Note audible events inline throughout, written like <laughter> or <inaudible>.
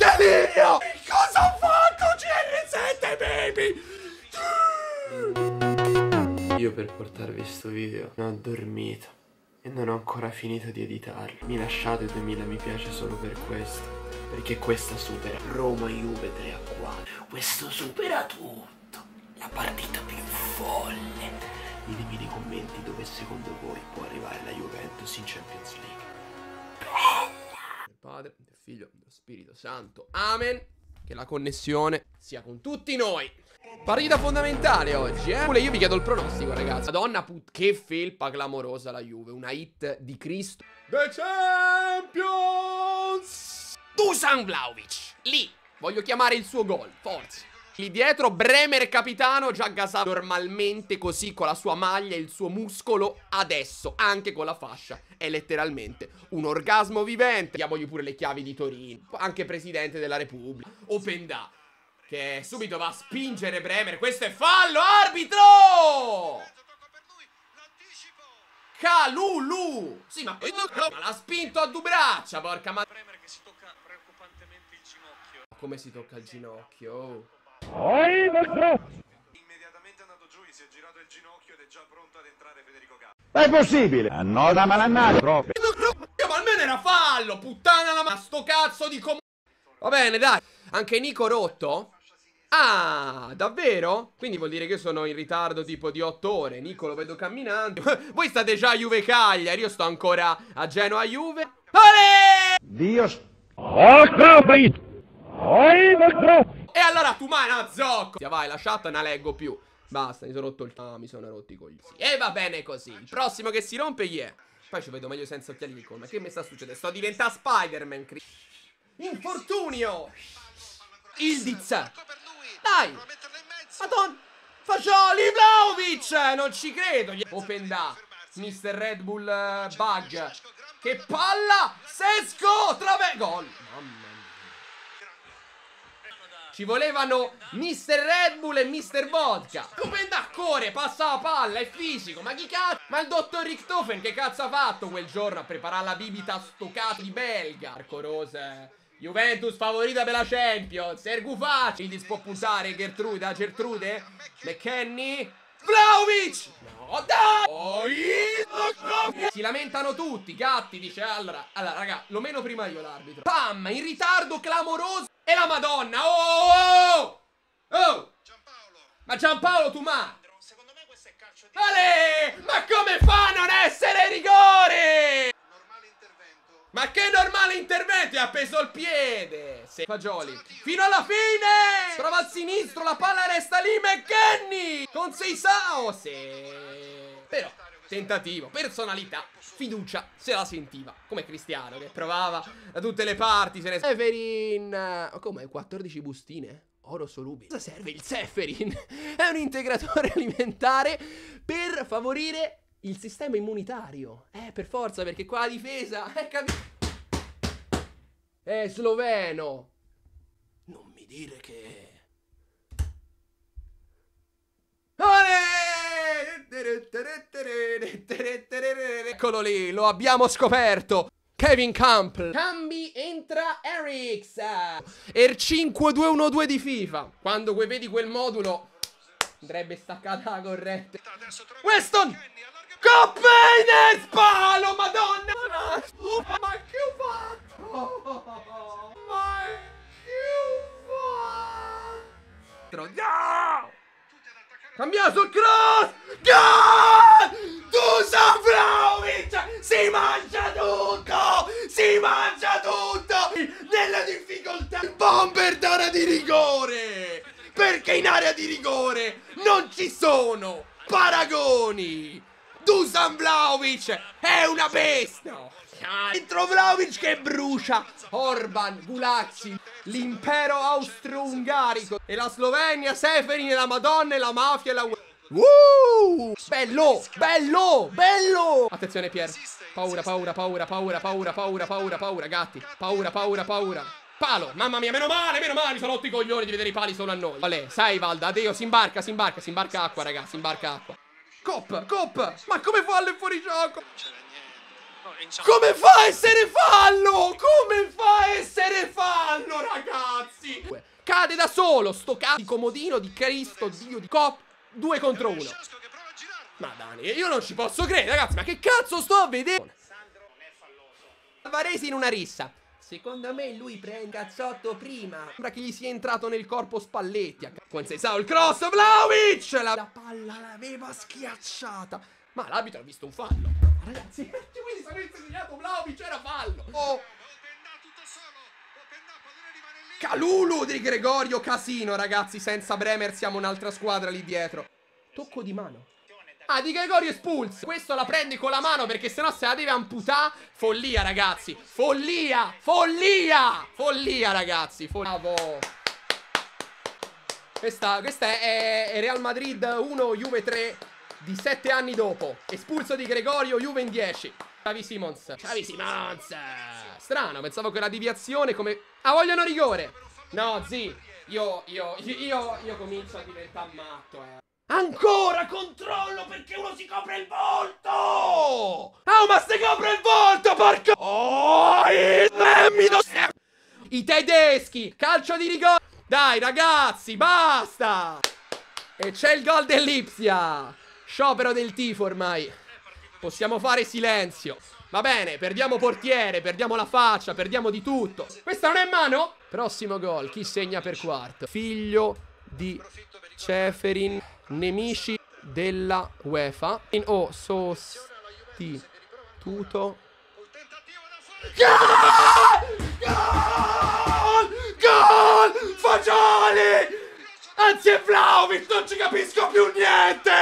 Delirio! Cosa ho fatto CR7 baby? Io per portarvi sto video non ho dormito e non ho ancora finito di editarlo. Mi lasciate 2000 mi piace solo per questo. Perché questa supera Roma Juve 3 a 4. Questo supera tutto. La partita più folle. Ditemi nei commenti dove secondo voi può arrivare la Juventus in Champions League. Padre, del Figlio, dello Spirito Santo. Amen. Che la connessione sia con tutti noi. Partita fondamentale oggi, eh? Io vi chiedo il pronostico, ragazzi. Madonna put che felpa clamorosa la Juve. Una hit di Cristo. The Champions! Dusan Vlaovic. Lì. Voglio chiamare il suo gol. Forza. Lì dietro Bremer capitano già gasato normalmente così con la sua maglia e il suo muscolo adesso anche con la fascia è letteralmente un orgasmo vivente. Diamogli pure le chiavi di Torino anche presidente della repubblica Open da che subito va a spingere Bremer. Questo è fallo arbitro! Calulu Sì ma, ma l'ha spinto a due braccia porca ma Bremer che si tocca preoccupantemente il ginocchio. Come si tocca il ginocchio? Oh. Immediatamente è andato giù, si è girato il ginocchio ed è già pronto ad entrare Federico Gatto. È possibile! No, da malannare proprio! Ma almeno era fallo, puttana la ma sto cazzo di com... Va bene, dai. Anche Nico rotto? Ah, davvero? Quindi vuol dire che sono in ritardo tipo di 8 ore. Nico lo vedo camminando. <laughs> Voi state già a Juve Cagliari, io sto ancora a Genoa Juve. Ale! Dio... s- E allora tu mano zocco. Vai, la chat non la leggo più. Basta, mi sono rotto il... Ah, mi sono rotti i coglioni. E va bene così. Il prossimo che si rompe chi è? Poi ci vedo meglio senza occhiali di Ma che mi sta succedendo? Sto diventando Spider-Man. Infortunio! Ildiz! Dai! Madonna! Fagioli Vlaovic! Non ci credo! Open da! Mr. Red Bull eh, Bug! Che palla! Sesco! Trave... Gol! Mamma! Ci volevano Mr. Red Bull e Mr. Vodka. Come da corre, passa la palla, è fisico. Ma chi cazzo? Ma il dottor Richtofen che cazzo ha fatto quel giorno a preparare la bibita sto cazzo di belga? Marco Rose. Juventus favorita per la Champions. Ergufacci. Il può puntare Gertrude a Gertrude. McKenny. Vlaovic! No, dai! Oh, io- Si lamentano tutti, Gatti dice allora, allora raga, lo meno prima io l'arbitro. Pam, in ritardo clamoroso. E la Madonna, oh! Oh! oh! Giampaolo, Ma Giampaolo tu ma! secondo me questo è calcio di Ale! Ma come fa a non essere rigore? normale intervento. Ma che normale intervento! E ha preso il piede! Se... Fagioli. Fino alla fine! Prova al sinistro, la palla resta lì, McKenny! Con Seisao! Se... Però, tentativo, personalità, fiducia, se la sentiva. Come Cristiano, che provava da tutte le parti, se ne... Severin... Ma come? 14 bustine? Oro solubile. Cosa serve il Seferin? È un integratore <laughs> alimentare per favorire il sistema immunitario. Eh, per forza, perché qua la difesa... Eh, capi... È sloveno. Non mi dire che... Eccolo lì, lo abbiamo scoperto. Kevin Campbell. Cambi, entra Erix. Er 5-2-1-2 di FIFA. Quando vedi quel modulo, andrebbe staccata la corrente. Weston! Coppene spalo, madonna! Ma che ho fatto? Ma che ho fatto? No! Cambiato il cross! Gol! Dusan Vlaovic! Si mangia tutto! Si mangia tutto! Nella difficoltà! Bomber d'area di rigore! Perché in area di rigore non ci sono paragoni! Dusan Vlaovic è una bestia! Dentro Vlaovic che brucia! Orban, Gulazzi, l'impero austro-ungarico e la Slovenia, Seferin e la Madonna e la mafia e la... Uh! Bello! Bello! Bello! Attenzione Pier. Paura, paura, paura, paura, paura, paura, paura, paura, gatti. Paura, paura, paura. Palo! Mamma mia, meno male, meno male, sono rotto i coglioni di vedere i pali solo a noi. Vale, sai Valda, addio, si imbarca, si imbarca, si imbarca acqua, ragazzi, si imbarca acqua. Cop, cop! Ma come fallo è in Giampaolo. Come fa a essere fallo? Come fa a essere fallo, raga? cade da solo. Sto cazzo di comodino di Cristo, Dio di Cop. Due contro uno. Ma Dani, io non ci posso credere, ragazzi. Ma che cazzo sto a vedere? Varesi in una rissa. Secondo me lui prende cazzotto prima. Sembra che gli sia entrato nel corpo Spalletti. Con Seisao il cross, Vlaovic! La, la palla l'aveva schiacciata. Ma l'arbitro ha visto un fallo. Ragazzi, <laughs> quindi se avesse segnato Vlaovic era fallo. Oh, Openda tutto solo. Openda pallone rimane lì. Calulu di Gregorio Casino, ragazzi. Senza Bremer siamo un'altra squadra lì dietro. Tocco di mano. Ah, di Gregorio espulso. Questo la prendi con la mano perché sennò se la deve amputare. Follia, ragazzi. Follia. Follia. Follia, ragazzi. Fol- Bravo. Questa, questa è, è Real Madrid 1, Juve 3 di 7 anni dopo. Espulso di Gregorio, Juve in 10. Xavi Simons. Xavi Simons. Strano, pensavo che era deviazione come... Ah, vogliono rigore. No, zi. Io, io, io, io, io comincio a diventare matto, eh. Ancora controllo perché uno si copre il volto! Oh, ma si copre il volto, porco! Oh! I tedeschi! Calcio di rigore! Dai, ragazzi, basta! E c'è il gol dell'Ipsia! Sciopero del tifo ormai. Possiamo fare silenzio. Va bene, perdiamo portiere, perdiamo la faccia, perdiamo di tutto. Questa non è mano? Prossimo gol, chi segna per quarto? Figlio di Ceferin, nemici della UEFA. In o sostituto. Tentativo da fuori. Gol! Gol! Fagioli! Anzi è Vlaovic, non ci capisco più niente!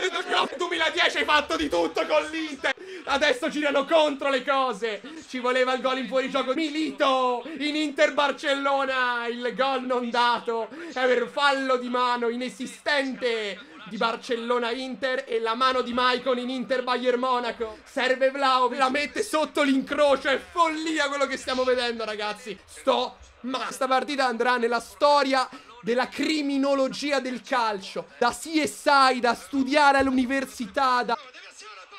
Nel 2010 hai fatto di tutto con l'Inter! Adesso girano contro le cose! Ci voleva il gol in fuorigioco Milito! In Inter Barcellona! Il gol non dato! È per fallo di mano inesistente! Di Barcellona Inter e la mano di Maicon in Inter Bayern Monaco. Serve Vlaovic, la mette sotto l'incrocio. È follia quello che stiamo vedendo, ragazzi. Sto ma questa partita andrà nella storia della criminologia del calcio. Da CSI, da studiare all'università, da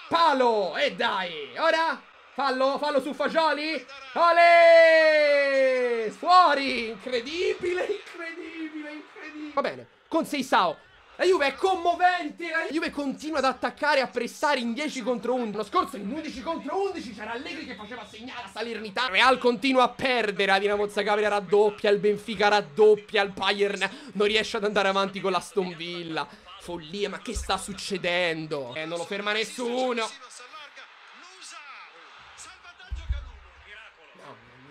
palo. E dai, ora fallo, fallo su Fagioli. Ole! Fuori! Incredibile, <laughs> incredibile, incredibile. Va bene, con Seisao. La Juve è commovente, la Juve continua ad attaccare a pressare in 10 contro 11. L'anno scorso in 11 contro 11 c'era Allegri che faceva segnare a Salernitana. Real continua a perdere, la Dinamo Zagabria raddoppia, il Benfica raddoppia, il Bayern non riesce ad andare avanti con la Aston Villa. Follia, ma che sta succedendo? Eh, non lo ferma nessuno.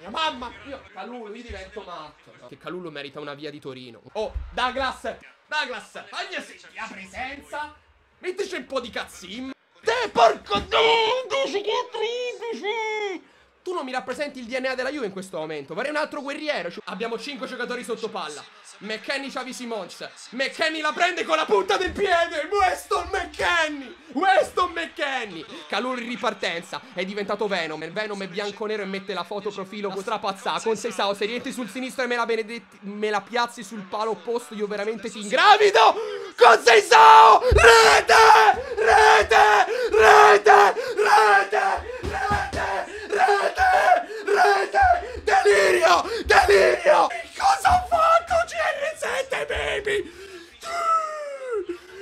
Mamma mia, Calulu, io divento matto? Che Calulu merita una via di Torino Oh, Douglas Douglas, fagli la presenza. Mettici un po' di cazzim Te porco 11 contro 11 Non mi rappresenti il DNA della Juve in questo momento. Vorrei un altro guerriero. Abbiamo 5 giocatori sotto palla. McKenny Xavi Simons. McKenny la prende con la punta del piede. Weston McKenny. Weston McKenny. In ripartenza. È diventato Venom. Il Venom è bianco-nero e mette la foto profilo strapazzata Con Seisao Se rientri sul sinistro e me la, benedetti- me la piazzi sul palo opposto Io veramente ti ingravido. Con Seisao Rete Rete! Rete! Rete! Rete Delirio Cosa ho fatto CR7 baby!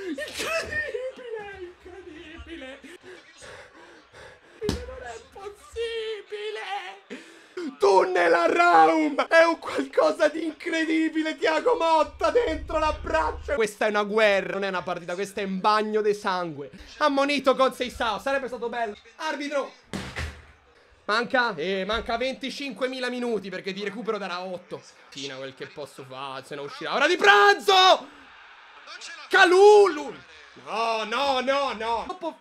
Incredibile Incredibile! Non è possibile! Tunnel a Raum! È un qualcosa di incredibile Tiago Motta dentro l'abbraccio! Questa è una guerra Non è una partita Questa è un bagno di sangue! Ammonito con Seisao Sarebbe stato bello! Arbitro Manca? Eh, manca 25.000 minuti perché di recupero darà 8. Fino quel che posso fare, se no uscirà. Ora di pranzo! Calulu! No, no, no, no.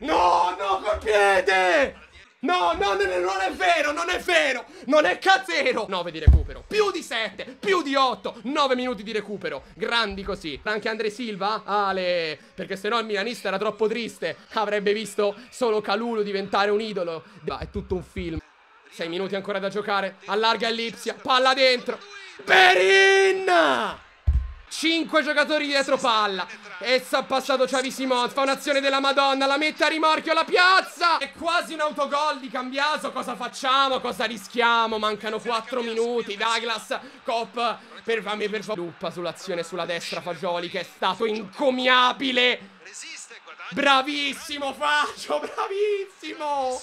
No, no, col piede! No, no, no, no, non è vero, non è vero! Non è cazzero! 9 di recupero, più di 7, più di 8, 9 minuti di recupero. Grandi così. Anche Andre Silva? Ale, perché sennò il milanista era troppo triste. Avrebbe visto solo Calulu diventare un idolo. Ma è tutto un film. 6 minuti ancora da giocare. Allarga Ellipsia, palla dentro. Perin! Cinque giocatori dietro palla. E sta passato Xavi Simons. Fa un'azione della Madonna. La mette a rimorchio alla piazza. È quasi un autogol di Cambiaso. Cosa facciamo? Cosa rischiamo? Mancano 4 minuti. Douglas, Cop. Per fammi per favore. Luppa sull'azione sulla destra. Fagioli che è stato incomiabile. Bravissimo Faggio, bravissimo.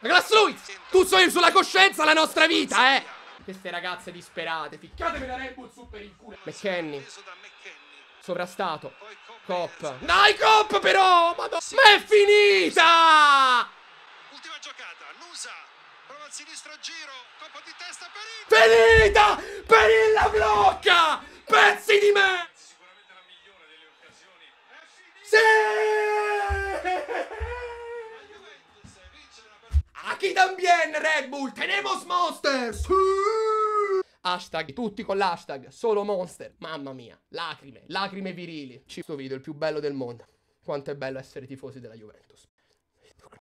Grazie Luiz, tu sei sulla coscienza la nostra vita, eh. Queste ragazze disperate, ficcatemi la Red Bull su per il culo. McKenny, sovrastato. Cop. Dai Cop però, madonna. Ma è finita! Ultima giocata. Nusa. Prova al sinistro giro. Colpo di testa per il. Finita! Perilla blocca! Pezzi di me! Sicuramente la migliore delle occasioni. È finita. Sì! La. Aquí también Red Bull, tenemos monsters. Hashtag, tutti con l'hashtag, solo monster. Mamma mia, lacrime, lacrime virili. Questo video è il più bello del mondo. Quanto è bello essere tifosi della Juventus.